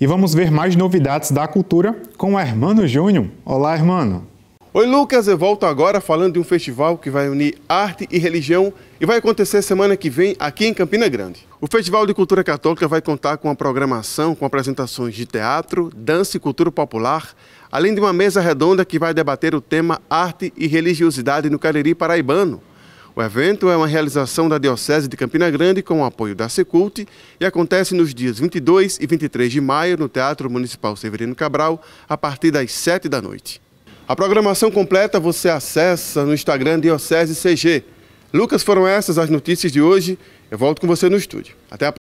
E vamos ver mais novidades da cultura com o Hermano Júnior. Olá, Hermano. Oi, Lucas. Eu volto agora falando de um festival que vai unir arte e religião e vai acontecer semana que vem aqui em Campina Grande. O Festival de Cultura Católica vai contar com uma programação com apresentações de teatro, dança e cultura popular, além de uma mesa redonda que vai debater o tema arte e religiosidade no Cariri paraibano. O evento é uma realização da Diocese de Campina Grande com o apoio da Secult e acontece nos dias 22 e 23 de maio no Teatro Municipal Severino Cabral, a partir das 7 da noite. A programação completa você acessa no Instagram Diocese CG. Lucas, foram essas as notícias de hoje. Eu volto com você no estúdio. Até a próxima.